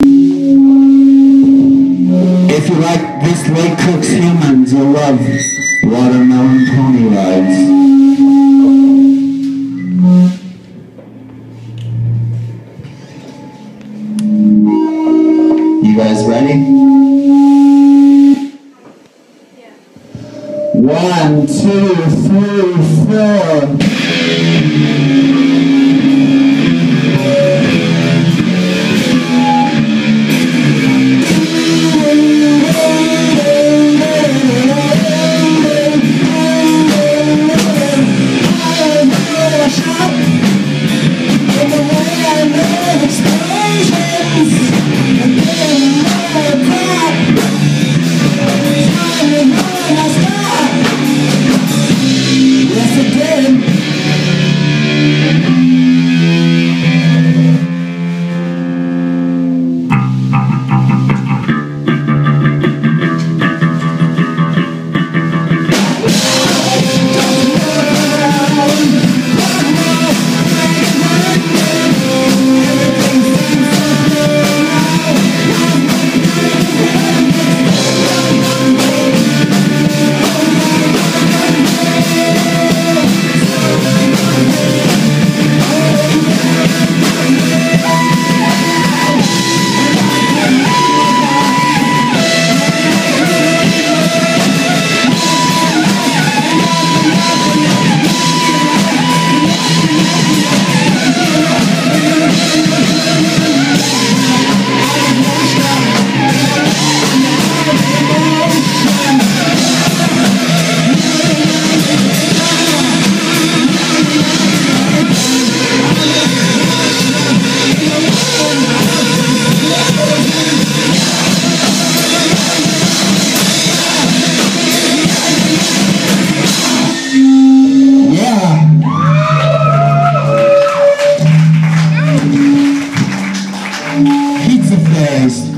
If you like this late cook's humans, you'll love watermelon pony rides. You guys ready? One, two, three, four. He's the best.